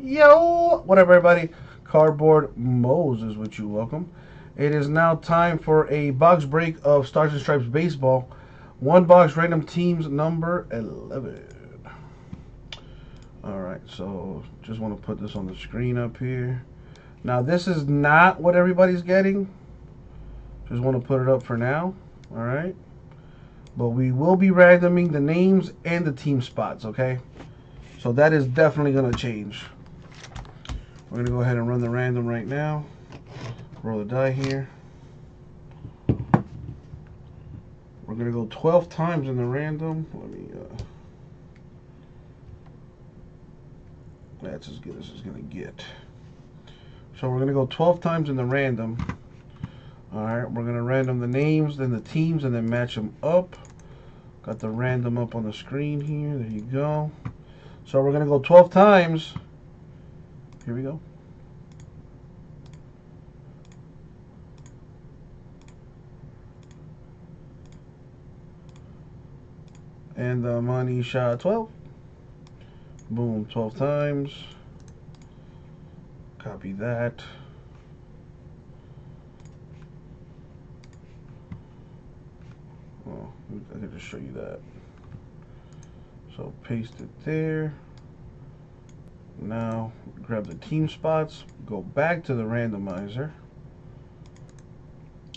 Yo, what up, everybody? Cardboard Moses with you. Welcome. It is now time for a box break of Stars and Stripes baseball. One box random teams number 11. All right, so just want to put this on the screen up here. Now, this is not what everybody's getting. Just want to put it up for now. All right. But we will be randoming the names and the team spots, okay? So that is definitely going to change. We're going to go ahead and run the random right now. Roll the die here. We're going to go 12 times in the random. Let me, uh, that's as good as it's going to get. So we're going to go 12 times in the random. All right, we're going to random the names, then the teams, and then match them up. Got the random up on the screen here. There you go. So we're going to go 12 times. Here we go. And the money shot 12. Boom, 12 times. Copy that. Oh, I can just show you that. So paste it there. Now grab the team spots, go back to the randomizer.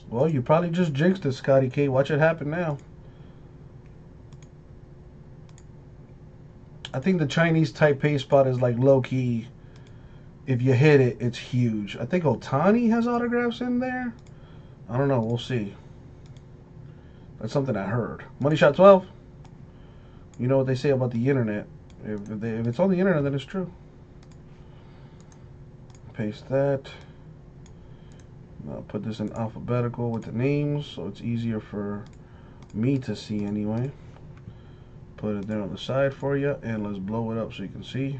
Well, you probably just jinxed it, Scotty K. Watch it happen now. I think the Chinese Taipei spot is like low key. If you hit it, it's huge. I think Ohtani has autographs in there. I don't know. We'll see. That's something I heard. Money shot 12. You know what they say about the internet. If, they, if it's on the internet, then it's true. Paste that. I'll put this in alphabetical with the names so it's easier for me to see anyway. Put it there on the side for you and let's blow it up so you can see.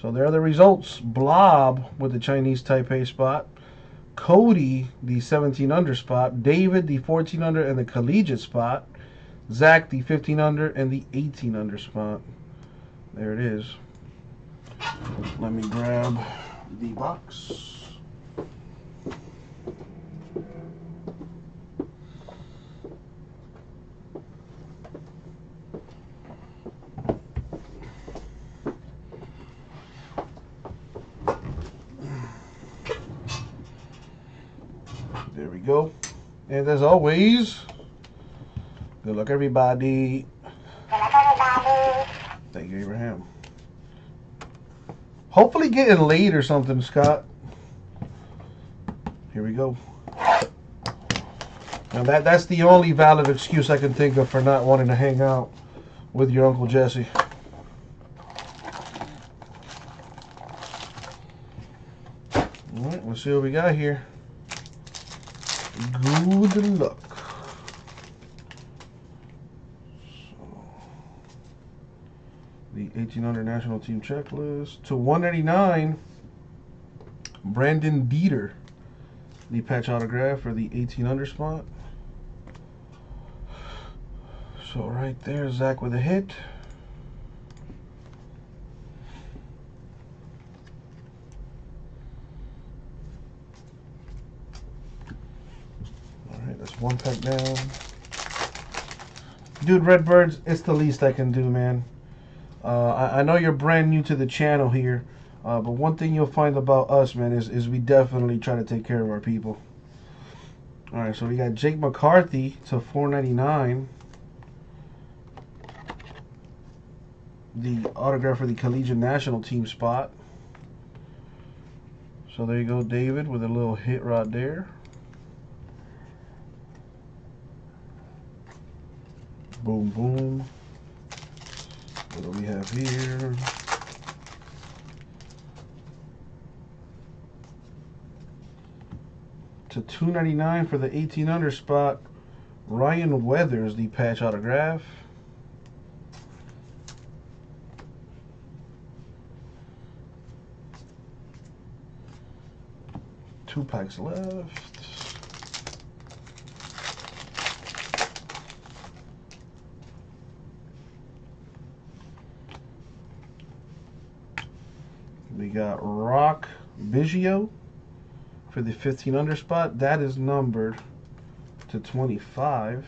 So there are the results. Blob with the Chinese Taipei spot. Cody, the 17 under spot. David, the 14 under and the collegiate spot. Zach, the 15 under and the 18 under spot. There it is. Let me grab the box. There we go. And as always, good luck everybody. Good luck everybody. Thank you, Abraham. Hopefully getting late or something, Scott. Here we go. Now that that's the only valid excuse I can think of for not wanting to hang out with your Uncle Jesse. Alright, let's see what we got here. Good luck. The 1800 national team checklist. To 189 Brandon Beater. The patch autograph for the 1800 spot. So right there Zach with a hit. All right that's one pack down. Dude Redbirds it's the least I can do man uh, I, I, know you're brand new to the channel here, uh, but one thing you'll find about us, man, is, is we definitely try to take care of our people. All right, so we got Jake McCarthy to 4.99. The autograph for the Collegiate National Team spot. So there you go, David, with a little hit rod there. Boom, boom. What do we have here? To 299 for the 18 under spot. Ryan Weathers, the patch autograph. Two packs left. We got Rock Biggio for the 15 under spot. That is numbered to 25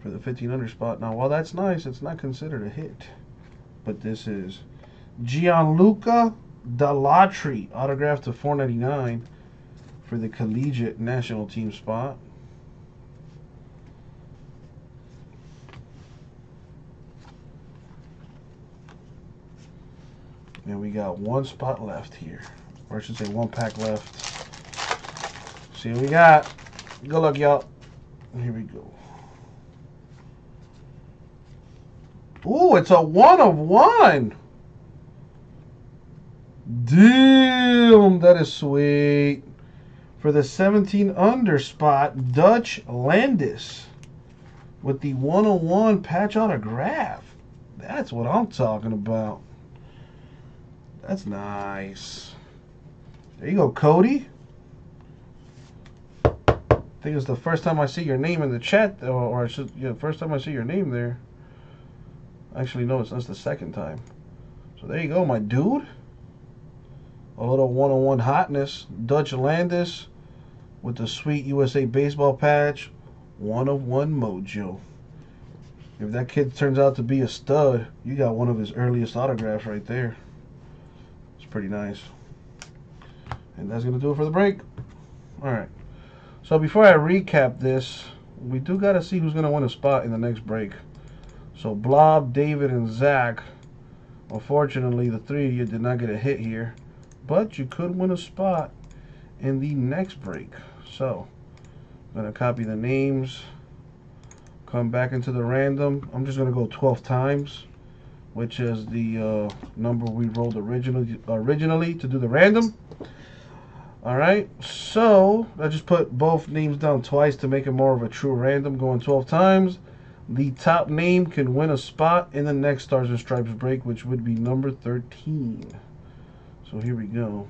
for the 15 under spot. Now, while that's nice, it's not considered a hit. But this is Gianluca Dalatri, autographed to 499 for the collegiate national team spot. And we got one spot left here. Or I should say one pack left. See what we got. Good luck, y'all. Here we go. Ooh, it's a one of one. Damn, that is sweet. For the 17 under spot, Dutch Landis with the 101 patch autograph. That's what I'm talking about. That's nice. There you go, Cody. I think it's the first time I see your name in the chat, or, I should, yeah, first time I see your name there. Actually, no, it's that's the second time. So there you go, my dude. A little one-on-one hotness. Dutch Landis with the sweet USA baseball patch. One of one mojo. If that kid turns out to be a stud, you got one of his earliest autographs right there. Pretty nice. And that's going to do it for the break. All right. So before I recap this, we do got to see who's going to win a spot in the next break. So Blob, David, and Zach. Unfortunately, the three of you did not get a hit here. But you could win a spot in the next break. So, I'm going to copy the names. Come back into the random. I'm just going to go 12 times. Which is the uh, number we rolled originally, originally to do the random. Alright, so I just put both names down twice to make it more of a true random, going 12 times. The top name can win a spot in the next Stars and Stripes break, which would be number 13. So here we go.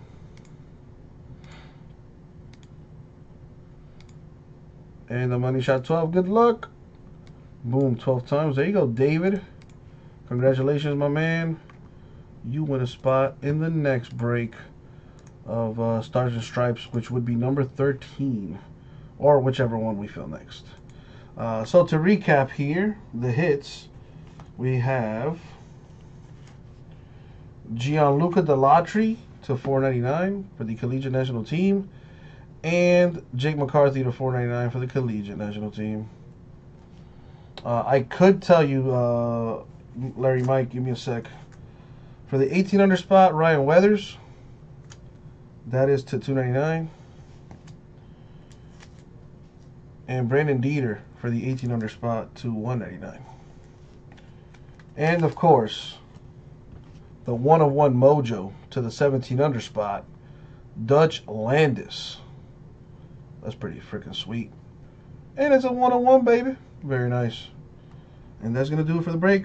And the money shot 12. Good luck. Boom, 12 times. There you go, David. Congratulations, my man. You win a spot in the next break of uh, Stars and Stripes, which would be number 13. Or whichever one we fill next. Uh, so to recap here, the hits, we have Gianluca Dalatri to 499 for the Collegiate National Team, and Jake McCarthy to 499 for the Collegiate National Team. Uh, I could tell you, uh, Larry Mike, give me a sec. For the 1800 spot, Ryan Weathers, that is to 299. And Brandon Dieter for the 18 under spot to 199. And of course, the one of one mojo to the 17 under spot, Dutch Landis. That's pretty freaking sweet. And it's a one on one, baby. Very nice. And that's going to do it for the break.